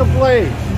the blade.